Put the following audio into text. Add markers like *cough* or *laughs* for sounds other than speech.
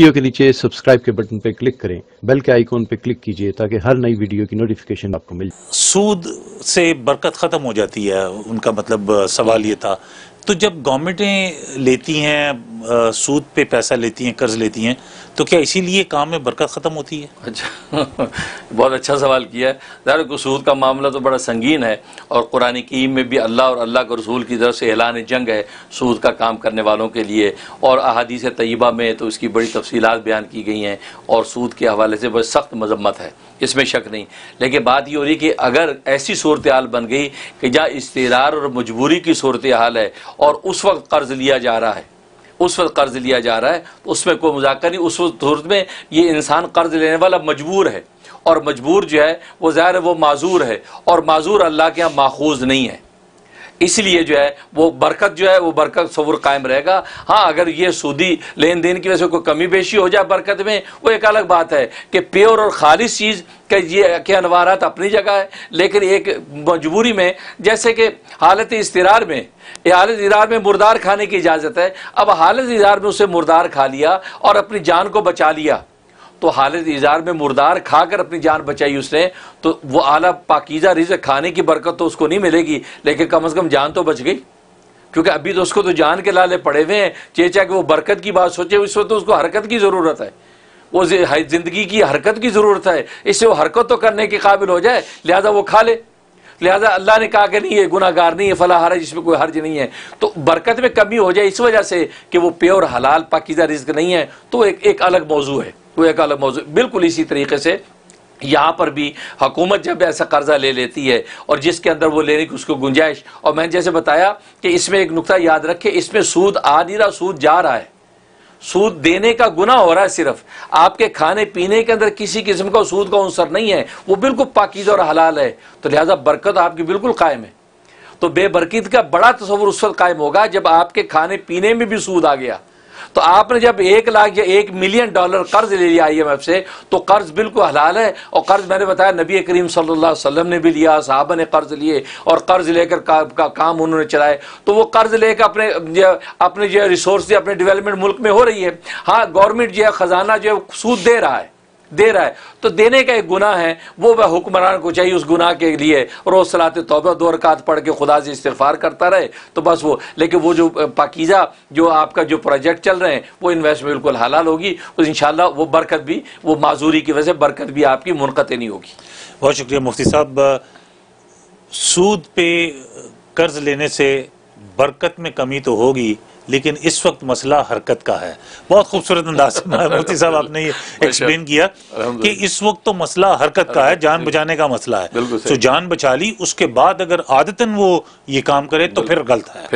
Video کے نیچے subscribe کے بٹن پہ کلک کریں، بیل کے آئیکن پہ کلک کیجیے تاکہ ہر نئی ویڈیو کی نوٹیفیکیشن آپ کو مل سود سے برکت ختم ہو جاتی ہے، ان کا مطلب سوال یہ تھا۔ تو جب گورنمنٹیں لیتی ہیں سود پہ پیسہ لیتی ہیں، قرض لیتی ہیں، تو کیا اسی لیے کام میں برکت ختم ہوتی ہے؟ اچھا بہت اچھا سوال کیا ہے۔ ظاہر کو سود کا معاملہ تو بڑا سنگین ہے اور قرآن کریم میں بھی اللہ اور اللہ کے رسول کی طرف سے اعلان جنگ ہے سود کا کام کرنے والوں کے لیے۔ اور احادیث طیبہ میں تو اس کی بڑی تفصیلات بیان کی گئی ہیں اور سود کے حوالے سے بہت سخت مذمت ہے۔ اس میں شک نہیں۔ لیکن بات یہ ہو رہی کہ اگر ایسی صورتحال بن گئی کہ جہاں استرار اور مجبوری کی صورتحال ہے اور اس وقت قرض لیا جا رہا ہے۔ اس وقت قرض لیا جا رہا ہے۔ تو اس میں کوئی مذاکر نہیں۔ اس وقت صورت میں یہ انسان قرض لینے والا مجبور ہے۔ اور مجبور جو ہے، وہ ظاہر ہے وہ معذور ہے۔ اور معذور اللہ کے یہاں ماخوذ نہیں ہے۔ اس لیے جو ہے وہ برکت جو ہے وہ برکت صور قائم رہے گا۔ ہاں اگر یہ سودی لین دین کی وجہ سے کوئی کمی بیشی ہو جائے برکت میں، وہ ایک الگ بات ہے کہ پیور اور خالص چیز کہ یہ کہ انوارات اپنی جگہ ہے، لیکن ایک مجبوری میں، جیسے کہ حالت استرار میں حالت اظہار میں مردار کھانے کی اجازت ہے۔ اب حالت اظہار میں اسے مردار کھا لیا اور اپنی جان کو بچا لیا۔ تو حالت اظہار میں مردار کھا کر اپنی جان بچائی اس نے، تو وہ اعلیٰ پاکیزہ رزق کھانے کی برکت تو اس کو نہیں ملے گی، لیکن کم از کم جان تو بچ گئی۔ کیونکہ ابھی تو اس کو تو جان کے لالے پڑے ہوئے ہیں، چیچا کہ وہ برکت کی بات سوچے، اس وقت تو اس کو حرکت کی ضرورت ہے۔ وہ زندگی کی حرکت کی ضرورت ہے، اس سے وہ حرکت تو کرنے کے قابل ہو جائے، لہذا وہ کھا لے۔ لہذا اللہ نے کہا کہ نہیں، یہ گناہ گار نہیں ہے فلاں حرج، اس میں کوئی حرج نہیں ہے۔ تو برکت میں کمی ہو جائے اس وجہ سے کہ وہ پیور حلال پاکیزہ رزق نہیں ہے، تو ایک ایک الگ موضوع ہے۔ وہ ایک الگ موضوع بالکل اسی طریقے سے یہاں پر بھی حکومت جب ایسا قرضہ لے لیتی ہے اور جس کے اندر وہ لینے کی اس کو گنجائش اور میں نے جیسے بتایا کہ اس میں ایک نقطہ یاد رکھے، اس میں سود آ نہیں رہا، سود جا رہا ہے۔ سود دینے کا گناہ ہو رہا ہے صرف۔ آپ کے کھانے پینے کے اندر کسی قسم کا سود کا عنصر نہیں ہے، وہ بالکل پاکیز اور حلال ہے۔ تو لہٰذا برکت آپ کی بالکل قائم ہے۔ تو بے برکت کا بڑا تصور اس وقت قائم ہوگا جب آپ کے کھانے پینے میں بھی سود آ گیا۔ تو آپ نے جب ایک لاکھ یا ایک ملین ڈالر قرض لے لیا آئی ایم ایف سے، تو قرض بالکل حلال ہے اور قرض میں نے بتایا نبی کریم صلی اللہ علیہ وسلم نے بھی لیا، صحابہ نے قرض لیے اور قرض لے کر کا کام انہوں نے چلائے۔ تو وہ قرض لے کر اپنے اپنے جو ریسورس اپنے ڈیولپمنٹ ملک میں ہو رہی ہے۔ ہاں گورنمنٹ جو ہے، خزانہ جو ہے، سود دے رہا ہے۔ دے رہا ہے۔ تو دینے کا ایک گناہ ہے، وہ وہ حکمران کو چاہیے اس گناہ کے لیے۔ روز صلاح توبہ دو رکعت پڑھ کے خدا سے استغفار کرتا رہے، تو بس وہ۔ لیکن وہ جو پاکیزہ، جو آپ کا جو پروجیکٹ چل رہے ہیں، وہ انویسٹمنٹ بالکل حلال ہوگی۔ ان انشاءاللہ وہ برکت بھی، وہ معذوری کی وجہ سے برکت بھی آپ کی منقطع نہیں ہوگی۔ بہت شکریہ مفتی صاحب۔ سود پہ قرض لینے سے برکت میں کمی تو ہوگی۔ لیکن اس وقت مسئلہ حرکت کا ہے۔ بہت خوبصورت انداز مفتی صاحب آپ نے یہ *laughs* ایکسپلین کیا کہ اس وقت تو مسئلہ حرکت کا ہے جان بچانے کا مسئلہ ہے۔ تو جان بچا لی اس کے بعد اگر عادتاً وہ یہ کام کرے تو پھر غلط ہے۔